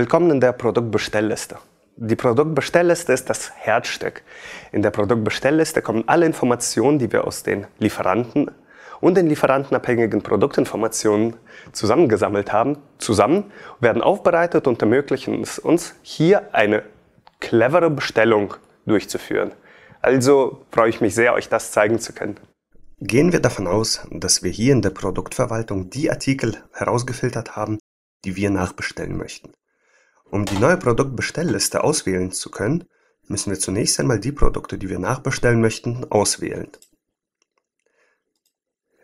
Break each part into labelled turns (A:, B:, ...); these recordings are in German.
A: Willkommen in der Produktbestellliste. Die Produktbestellliste ist das Herzstück. In der Produktbestellliste kommen alle Informationen, die wir aus den Lieferanten und den lieferantenabhängigen Produktinformationen zusammengesammelt haben, zusammen, werden aufbereitet und ermöglichen es uns, hier eine clevere Bestellung durchzuführen. Also freue ich mich sehr, euch das zeigen zu können. Gehen wir davon aus, dass wir hier in der Produktverwaltung die Artikel herausgefiltert haben, die wir nachbestellen möchten. Um die neue Produktbestellliste auswählen zu können, müssen wir zunächst einmal die Produkte, die wir nachbestellen möchten, auswählen.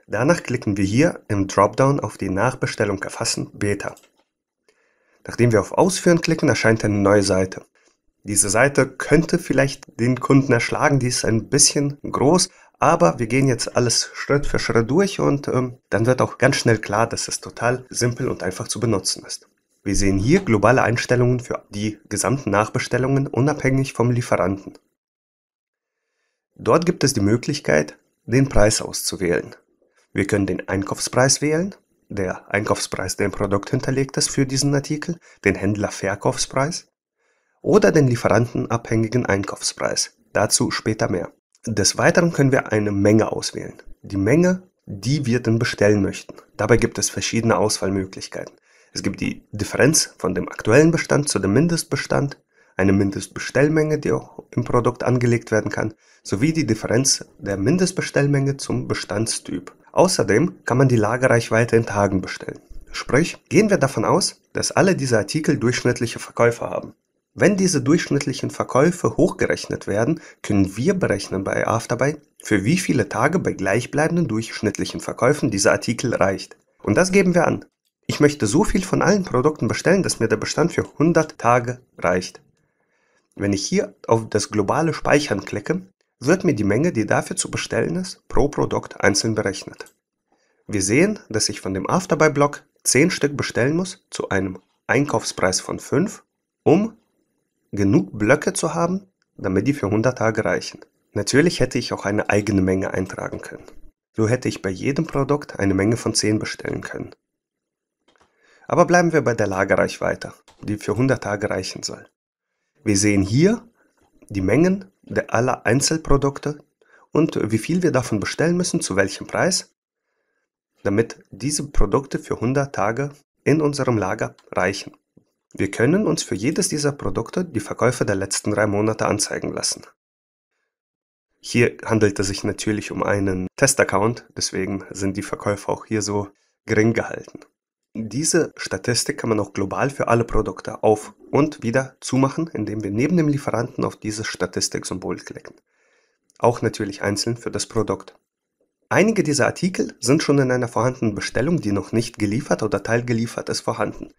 A: Danach klicken wir hier im Dropdown auf die Nachbestellung erfassen Beta. Nachdem wir auf Ausführen klicken, erscheint eine neue Seite. Diese Seite könnte vielleicht den Kunden erschlagen, die ist ein bisschen groß, aber wir gehen jetzt alles Schritt für Schritt durch und ähm, dann wird auch ganz schnell klar, dass es total simpel und einfach zu benutzen ist. Wir sehen hier globale Einstellungen für die gesamten Nachbestellungen unabhängig vom Lieferanten. Dort gibt es die Möglichkeit, den Preis auszuwählen. Wir können den Einkaufspreis wählen, der Einkaufspreis, der im Produkt hinterlegt ist für diesen Artikel, den Händlerverkaufspreis oder den lieferantenabhängigen Einkaufspreis. Dazu später mehr. Des Weiteren können wir eine Menge auswählen. Die Menge, die wir denn bestellen möchten. Dabei gibt es verschiedene Auswahlmöglichkeiten. Es gibt die Differenz von dem aktuellen Bestand zu dem Mindestbestand, eine Mindestbestellmenge, die auch im Produkt angelegt werden kann, sowie die Differenz der Mindestbestellmenge zum Bestandstyp. Außerdem kann man die Lagerreichweite in Tagen bestellen. Sprich, gehen wir davon aus, dass alle diese Artikel durchschnittliche Verkäufe haben. Wenn diese durchschnittlichen Verkäufe hochgerechnet werden, können wir berechnen bei Afterbuy, für wie viele Tage bei gleichbleibenden durchschnittlichen Verkäufen dieser Artikel reicht. Und das geben wir an. Ich möchte so viel von allen Produkten bestellen, dass mir der Bestand für 100 Tage reicht. Wenn ich hier auf das globale Speichern klicke, wird mir die Menge, die dafür zu bestellen ist, pro Produkt einzeln berechnet. Wir sehen, dass ich von dem Afterbuy-Block 10 Stück bestellen muss zu einem Einkaufspreis von 5, um genug Blöcke zu haben, damit die für 100 Tage reichen. Natürlich hätte ich auch eine eigene Menge eintragen können. So hätte ich bei jedem Produkt eine Menge von 10 bestellen können. Aber bleiben wir bei der Lagerreichweite, die für 100 Tage reichen soll. Wir sehen hier die Mengen der aller Einzelprodukte und wie viel wir davon bestellen müssen, zu welchem Preis, damit diese Produkte für 100 Tage in unserem Lager reichen. Wir können uns für jedes dieser Produkte die Verkäufe der letzten drei Monate anzeigen lassen. Hier handelt es sich natürlich um einen Testaccount, deswegen sind die Verkäufe auch hier so gering gehalten. Diese Statistik kann man auch global für alle Produkte auf- und wieder zumachen, indem wir neben dem Lieferanten auf dieses Statistiksymbol klicken. Auch natürlich einzeln für das Produkt. Einige dieser Artikel sind schon in einer vorhandenen Bestellung, die noch nicht geliefert oder teilgeliefert ist, vorhanden.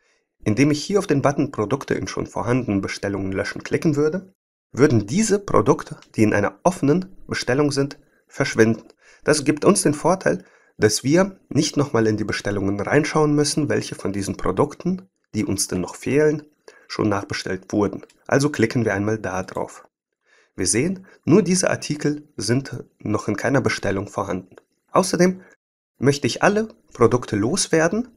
A: Indem ich hier auf den Button Produkte in schon vorhandenen Bestellungen löschen klicken würde, würden diese Produkte, die in einer offenen Bestellung sind, verschwinden. Das gibt uns den Vorteil, dass wir nicht nochmal in die Bestellungen reinschauen müssen, welche von diesen Produkten, die uns denn noch fehlen, schon nachbestellt wurden. Also klicken wir einmal da drauf. Wir sehen, nur diese Artikel sind noch in keiner Bestellung vorhanden. Außerdem möchte ich alle Produkte loswerden,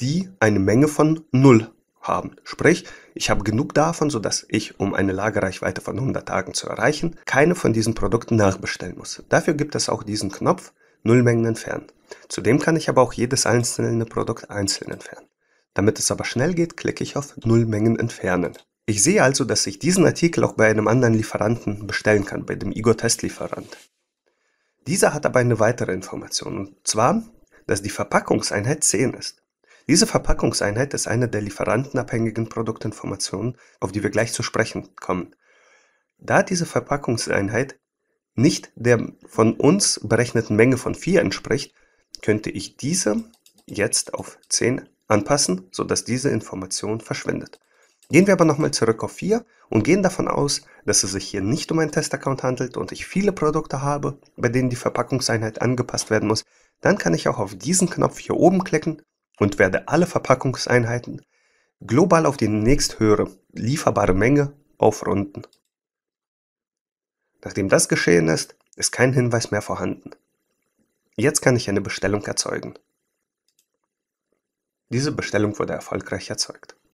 A: die eine Menge von 0 haben. Sprich, ich habe genug davon, sodass ich, um eine Lagerreichweite von 100 Tagen zu erreichen, keine von diesen Produkten nachbestellen muss. Dafür gibt es auch diesen Knopf Nullmengen entfernen. Zudem kann ich aber auch jedes einzelne Produkt einzeln entfernen. Damit es aber schnell geht, klicke ich auf Nullmengen entfernen. Ich sehe also, dass ich diesen Artikel auch bei einem anderen Lieferanten bestellen kann, bei dem Igor-Testlieferant. Dieser hat aber eine weitere Information, und zwar, dass die Verpackungseinheit 10 ist. Diese Verpackungseinheit ist eine der lieferantenabhängigen Produktinformationen, auf die wir gleich zu sprechen kommen. Da diese Verpackungseinheit nicht der von uns berechneten Menge von 4 entspricht, könnte ich diese jetzt auf 10 anpassen, sodass diese Information verschwindet. Gehen wir aber nochmal zurück auf 4 und gehen davon aus, dass es sich hier nicht um einen Testaccount handelt und ich viele Produkte habe, bei denen die Verpackungseinheit angepasst werden muss, dann kann ich auch auf diesen Knopf hier oben klicken und werde alle Verpackungseinheiten global auf die nächsthöhere lieferbare Menge aufrunden. Nachdem das geschehen ist, ist kein Hinweis mehr vorhanden. Jetzt kann ich eine Bestellung erzeugen. Diese Bestellung wurde erfolgreich erzeugt.